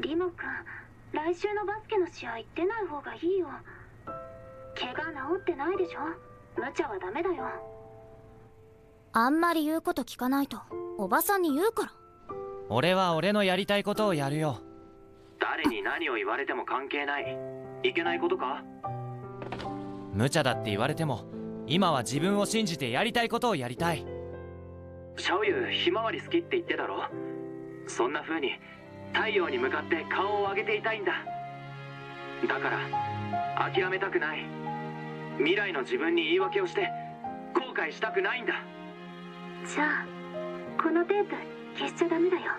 来週のバスケの試合出ない方がいいよ。怪我治ってないでしょ？無茶はダメだよ。あんまり言うこと聞かないとおばさんに言うから。俺は俺のやりたいことをやるよ。誰に何を言われても関係ない。いけないことか？無茶だって言われても今は自分を信じてやりたいことをやりたい。シャオユひまわり好きって言ってたろ？そんな風に太陽に向かって顔を上げていたいんだ。だから諦めたくない。未来の自分に言い訳をして後悔したくないんだ。じゃあこのテープ消しちゃダメだよ。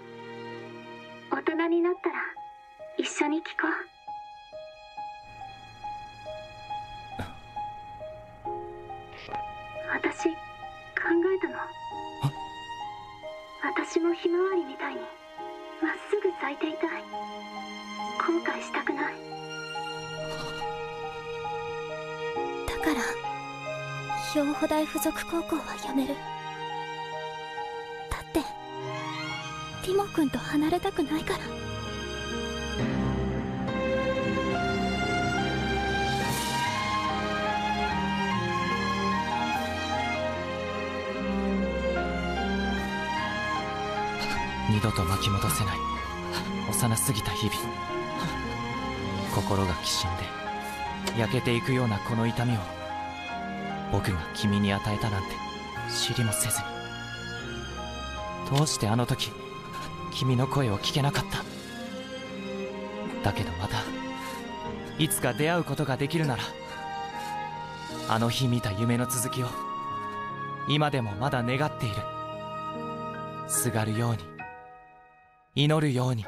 大人になったら一緒に聞こう。私考えたの。私もひまわりみたいにまっすぐ咲いていたい。後悔したくない。だから兵庫大附属高校はやめる。だってティモ君と離れたくないから。二度と巻き戻せない。幼すぎた日々。心がきしんで焼けていくようなこの痛みを僕が君に与えたなんて知りもせずに。どうしてあの時君の声を聞けなかった？だけどまたいつか出会うことができるならあの日見た夢の続きを今でもまだ願っている。すがるように。祈るように。